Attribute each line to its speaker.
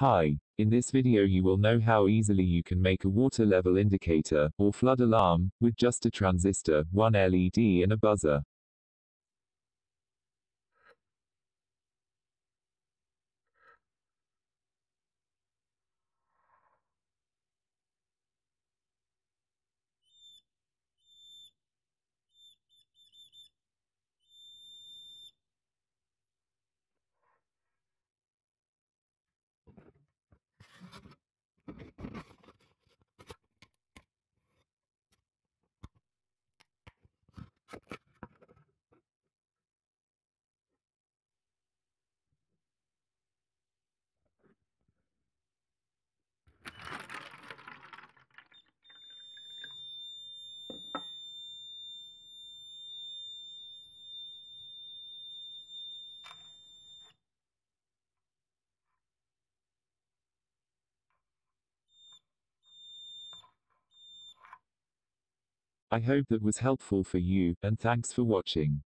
Speaker 1: Hi, in this video you will know how easily you can make a water level indicator, or flood alarm, with just a transistor, one LED and a buzzer. I hope that was helpful for you, and thanks for watching.